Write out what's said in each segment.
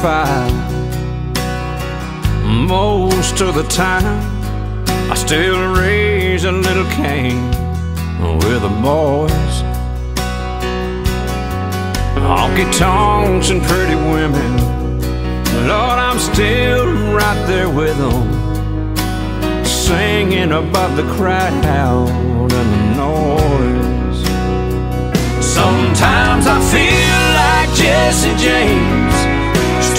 25. Most of the time, I still raise a little Cain with the boys. Honky tonks and pretty women. Lord, I'm still right there with them, singing above the crowd and the noise. Sometimes I feel like Jesse James,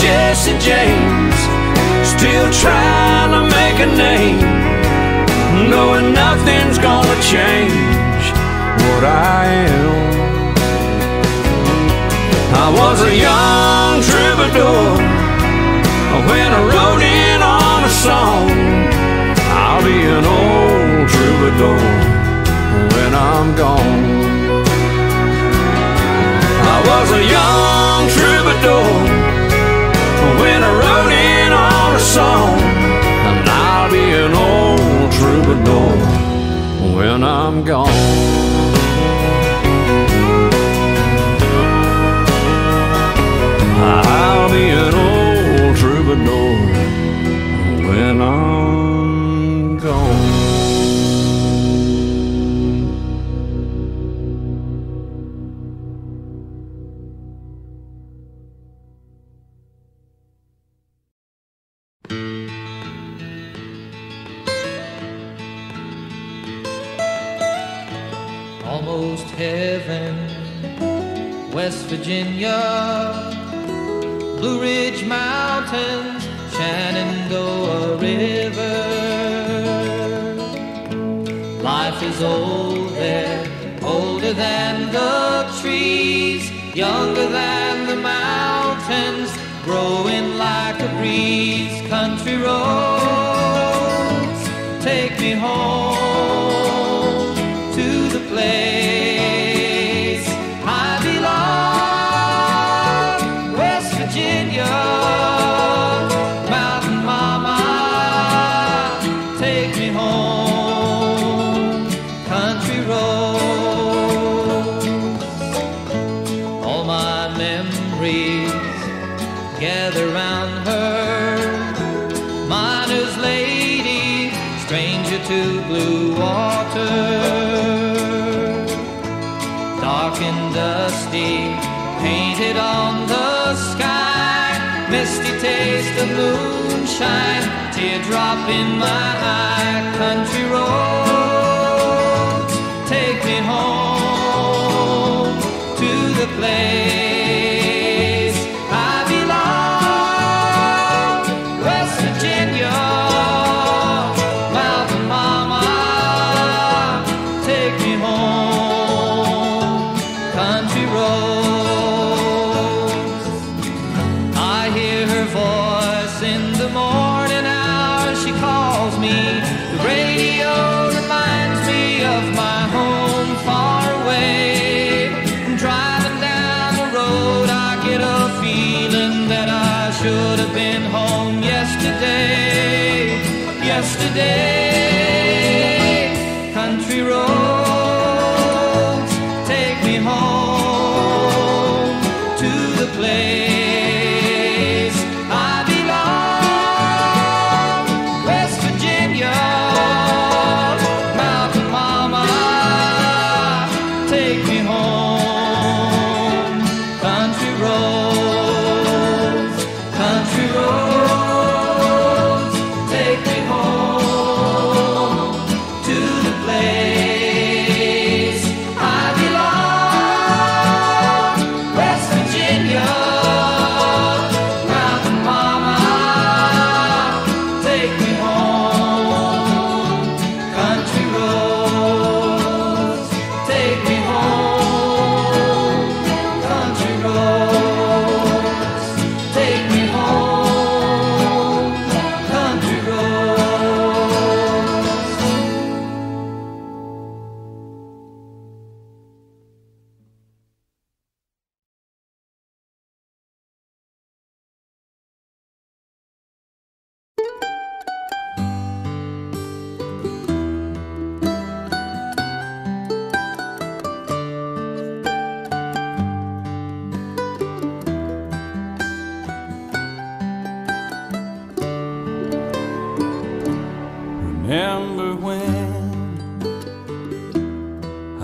Jesse James, still trying to make a name, knowing nothing's gonna change what I am. I was a young troubadour when I wrote in I'm gone. Life old there, older than the trees, younger than the mountains, growing like a breeze. Country roads, take me home to the place of moonshine, teardrop in my eye. Country roads,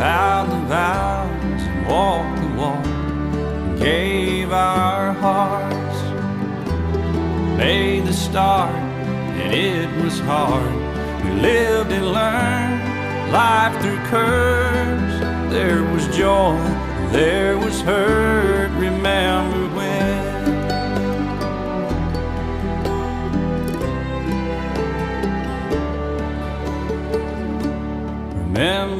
vowed the vows and walked the walk gave our hearts, made the start, and it was hard. We lived and learned life through curves. There was joy, there was hurt. Remember when? Remember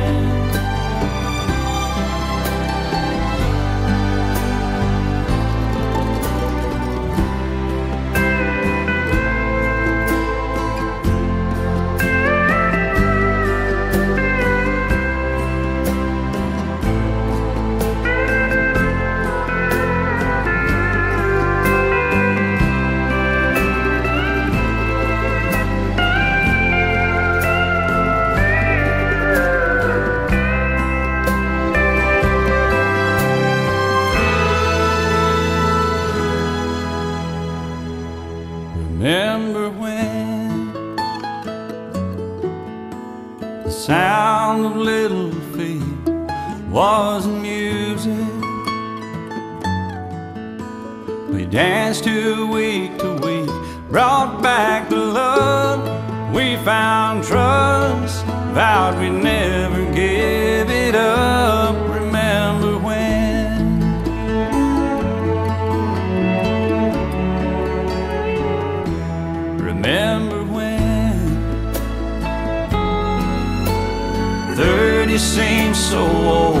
Was music? We danced to week to week, brought back the love. We found trust, vowed we'd never give it up. Remember when? Remember when 30 seems so old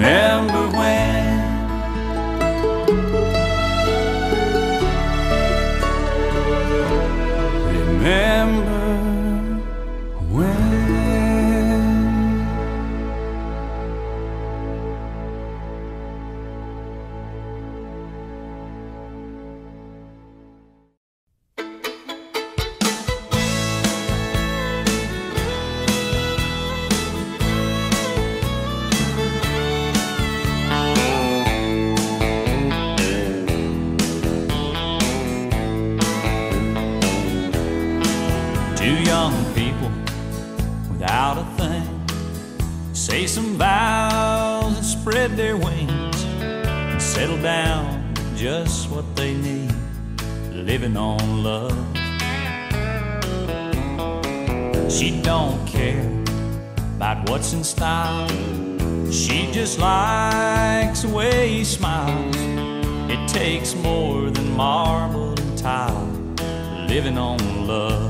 Remember Two young people without a thing say some vows and spread their wings and settle down just what they need, living on love. She don't care about what's in style. She just likes the way he smiles. It takes more than marble and tile, living on love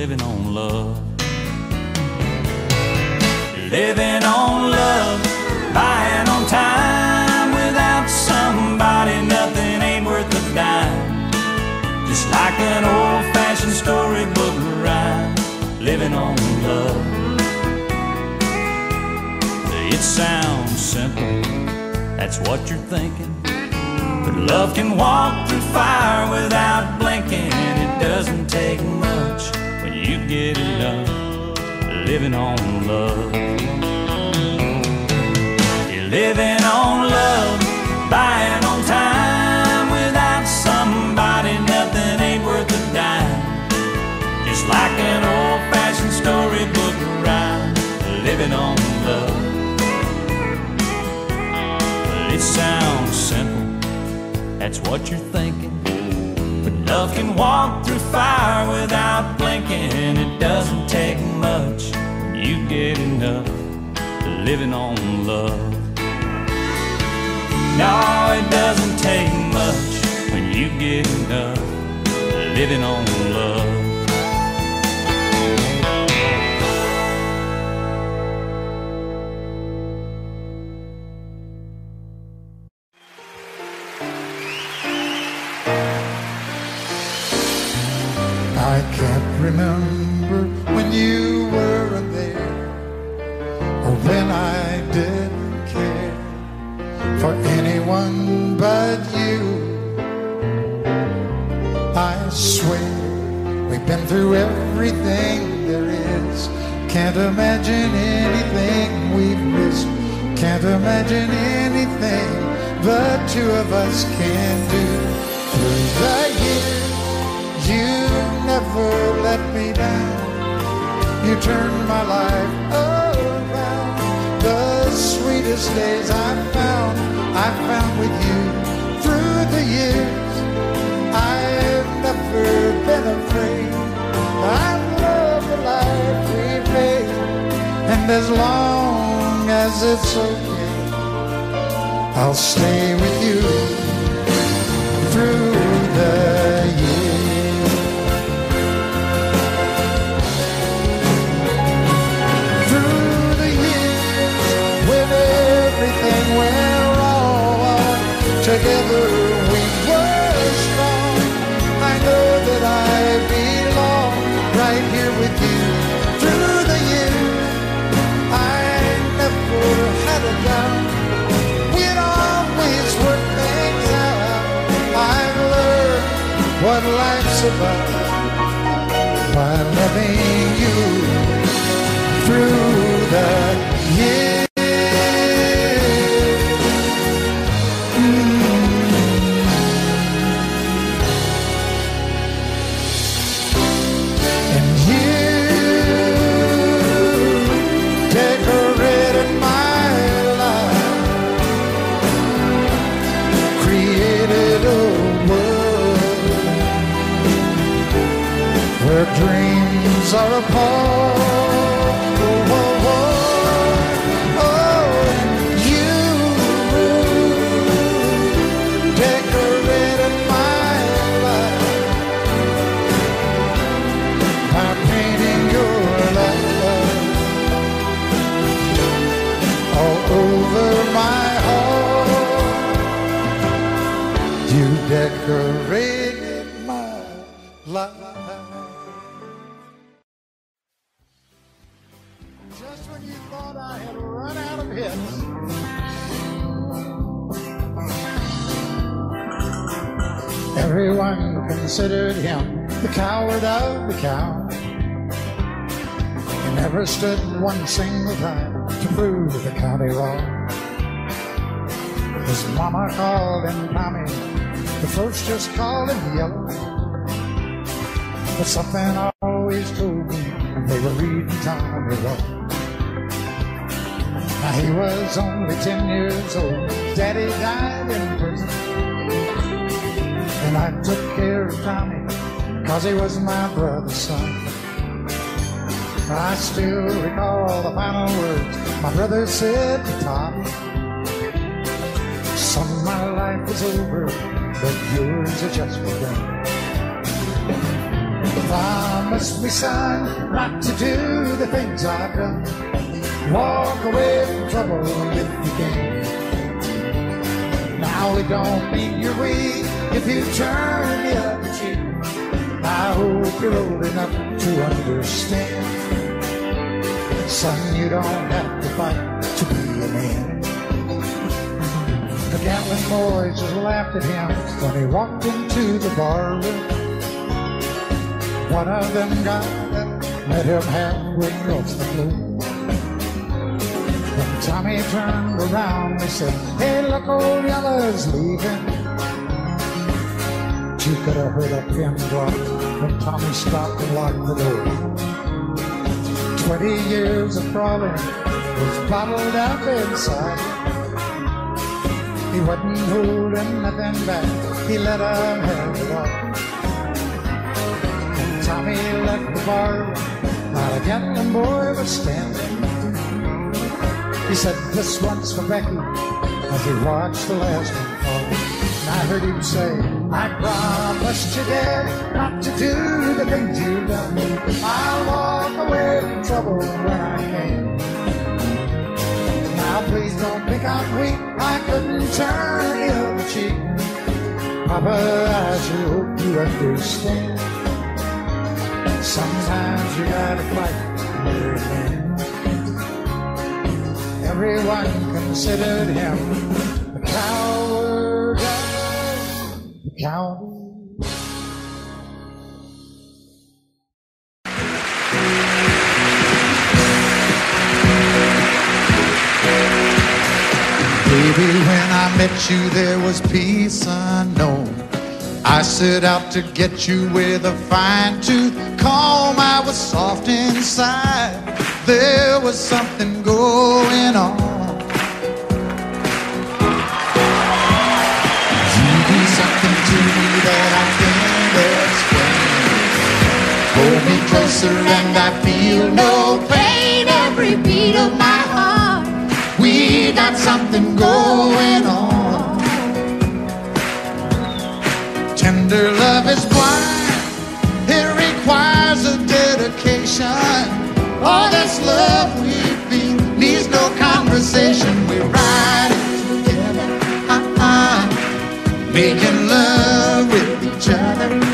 Living on love. Living on love, buying on time. Without somebody, nothing ain't worth a dime. Just like an old fashioned storybook rhyme, living on love. It sounds simple, that's what you're thinking. But love can walk through fire without blinking. It doesn't take much get enough living on love. You're living on love, buying on time. Without somebody, nothing ain't worth a dime. Just like an old fashioned storybook rhyme, living on love. It sounds simple, that's what you're thinking. Love can walk through fire without blinking. It doesn't take much when you get enough living on love. No, it doesn't take much when you get enough living on as long as it's okay, I'll stay with you through the years. Together about by loving you through the are apart. You decorated my life by painting your all over my heart. You. Considered him the coward of the cow. He never stood one single time to prove the county wrong. His mama called him Tommy, the folks just called him Yellow. But something always told me they were reading Tommy wrong. Now he was only ten years old, Daddy died in prison. And I took care of Tommy, cause he was my brother's son. I still recall the final words my brother said to Tommy. Son, my life is over, but yours has just begun. Promise me, son, not to do the things I've done. Walk away from trouble if you can. Now it don't mean you're weak if you turn the other cheek. I hope you're old enough to understand. Son, you don't have to fight to be a man. The gambling boys just laughed at him when he walked into the bar. One of them got up, him halfway across the floor. When Tommy turned around, they said, Hey, look, old Yella's leaving. You could have heard a pin drop when Tommy stopped and locked the door. Twenty years of crawling was bottled up inside. He wasn't holding nothing back. He let him have it all. When Tommy left the bar, not a gambling boy was standing. He said, "This one's for Becky," as he watched the last one. And I heard him say, "I promised you, Dad, not to do the things you've done. I'll walk away from trouble when I can." Now please don't think I'm weak. I couldn't turn the other cheek. Papa, I sure hope you understand. Sometimes you gotta fight a man. Everyone considered him a coward county. Baby, when I met you, there was peace unknown. I set out to get you with a fine tooth comb. I was soft inside. There was something going on. Closer and I feel no pain. Every beat of my heart, we got something going on. Tender love is blind. It requires a dedication. All this love we feel needs no conversation. We ride it together, uh-uh. making love with each other.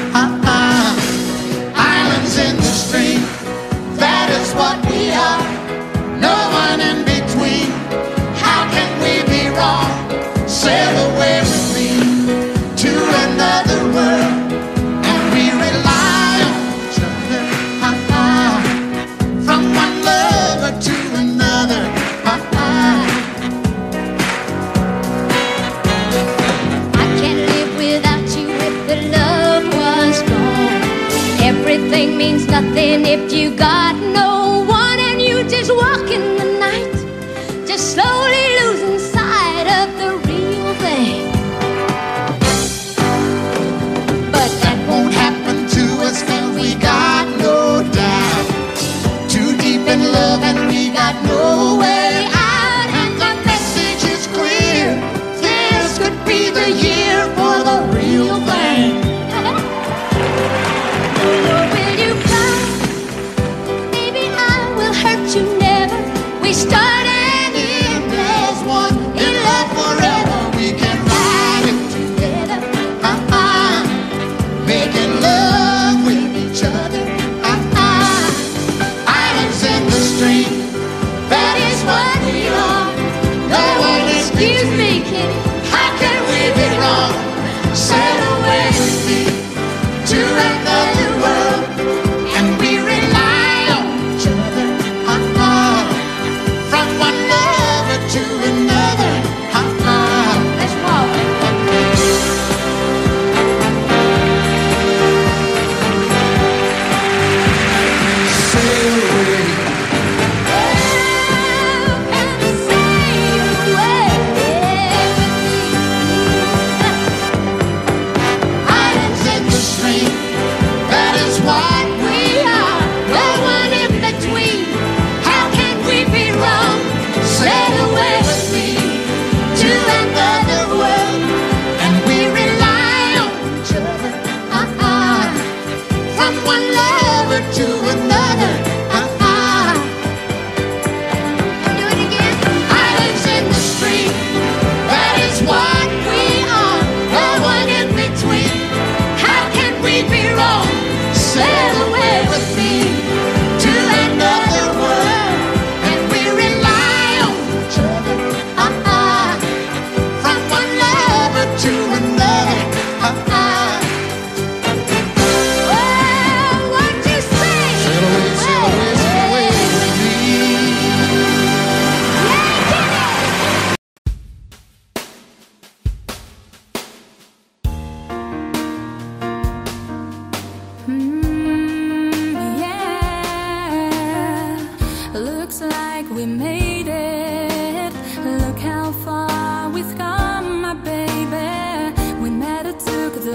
You got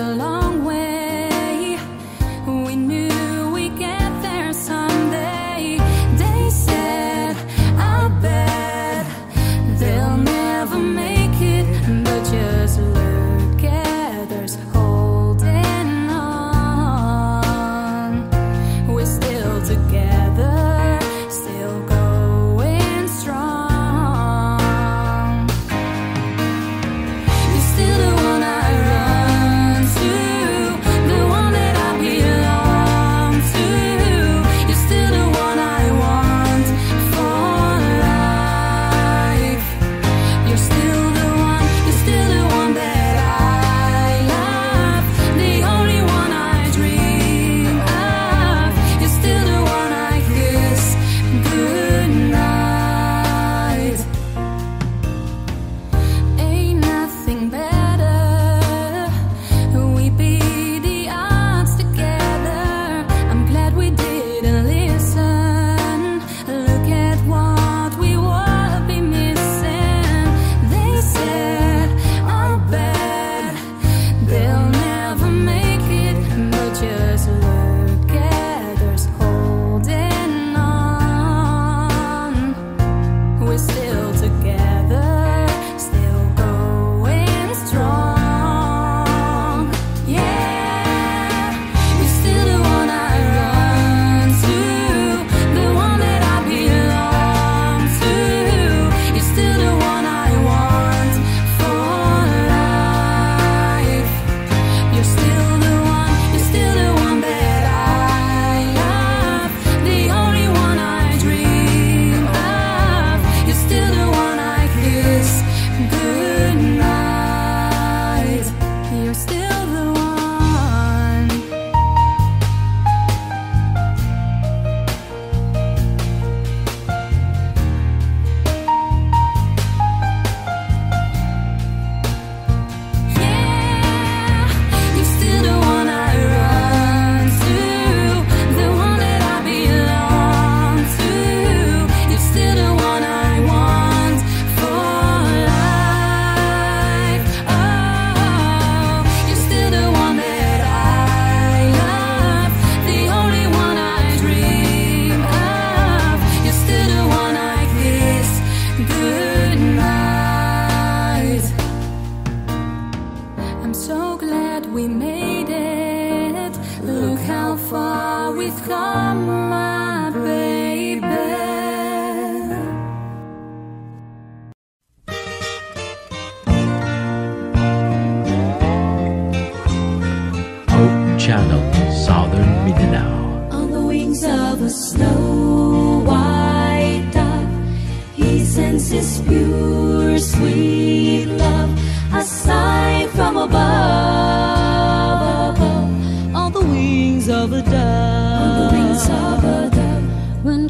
belong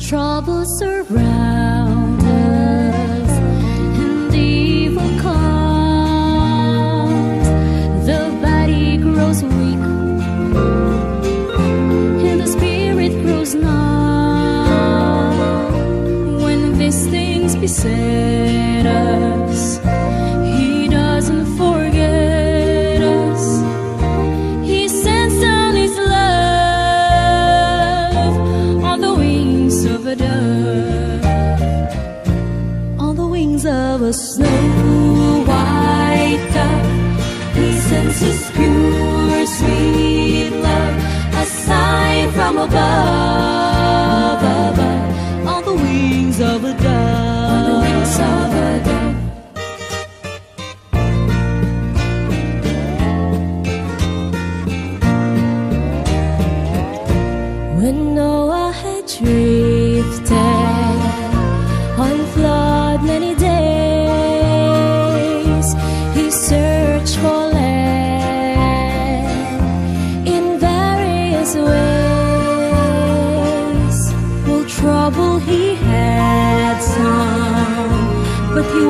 troubles surround us and evil comes. The body grows weak and the spirit grows numb. When these things beset Father.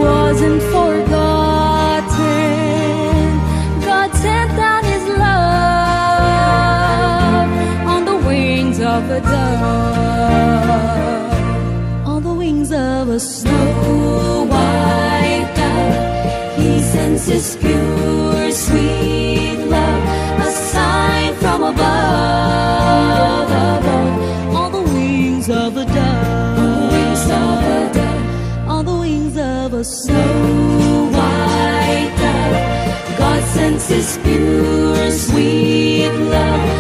wasn't for is pure, sweet love.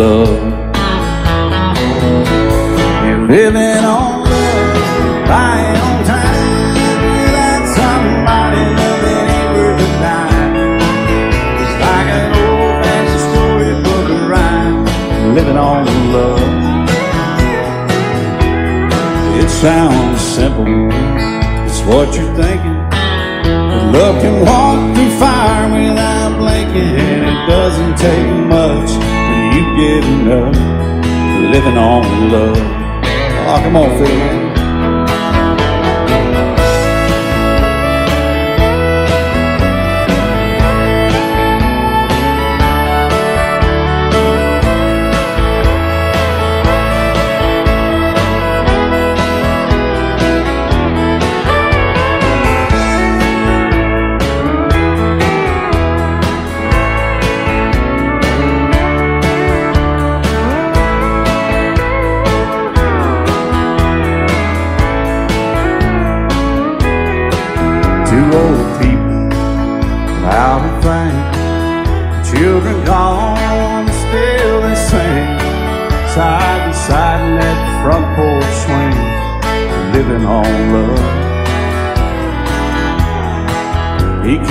Love you're living on love, buying on time. Without somebody loving ain't worth a dime. It's like an old fashioned storybook rhyme, living on love. It sounds simple, it's what you're thinking. Love can walk through fire without blinking. It doesn't take much you enough living on love. Oh, come on, Phil,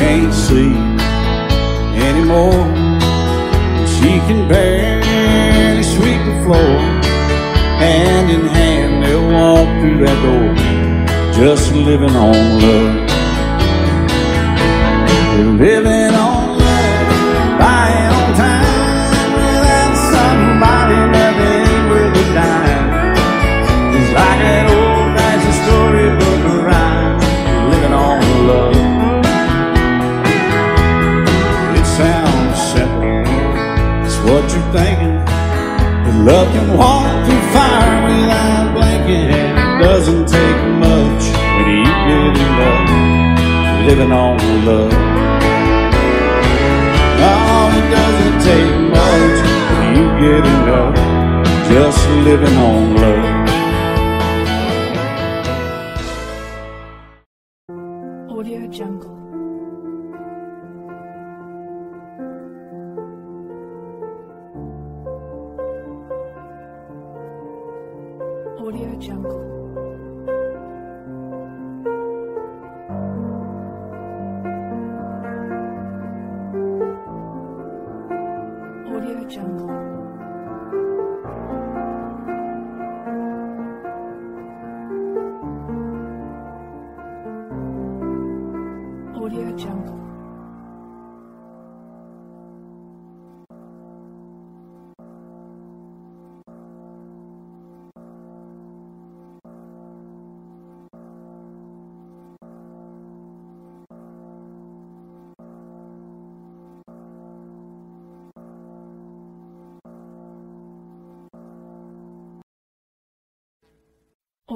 can't see anymore. She can barely sweep the floor. Hand in hand, they'll walk through that door, just living on love. You're living Love can walk through fire without blinking. It doesn't take much when you get enough living on love. No, it doesn't take much when you get enough just living on love. Audio Jungle.